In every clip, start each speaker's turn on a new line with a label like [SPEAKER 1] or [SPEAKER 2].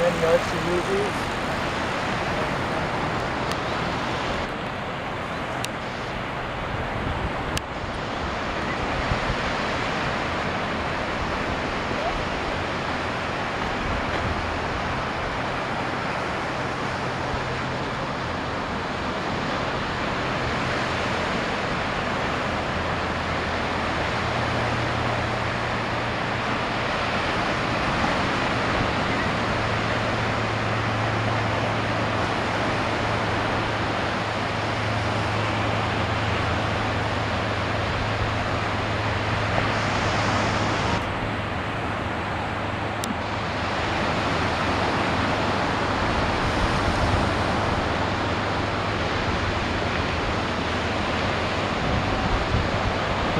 [SPEAKER 1] many artsy movies.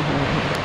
[SPEAKER 2] Mm-hmm.